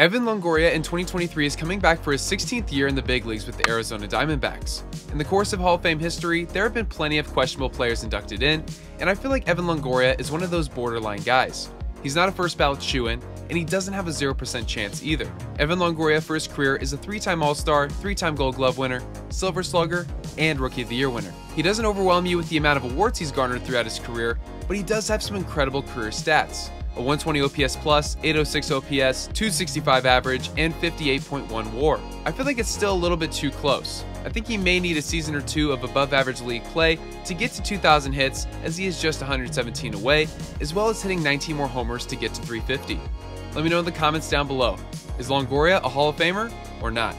Evan Longoria in 2023 is coming back for his 16th year in the big leagues with the Arizona Diamondbacks. In the course of Hall of Fame history, there have been plenty of questionable players inducted in, and I feel like Evan Longoria is one of those borderline guys. He's not a first ballot shoo in, and he doesn't have a 0% chance either. Evan Longoria for his career is a three time All Star, three time Gold Glove winner, Silver Slugger, and Rookie of the Year winner. He doesn't overwhelm you with the amount of awards he's garnered throughout his career, but he does have some incredible career stats a 120 OPS plus, 806 OPS, 265 average, and 58.1 WAR. I feel like it's still a little bit too close. I think he may need a season or two of above average league play to get to 2,000 hits, as he is just 117 away, as well as hitting 19 more homers to get to 350. Let me know in the comments down below. Is Longoria a Hall of Famer or not?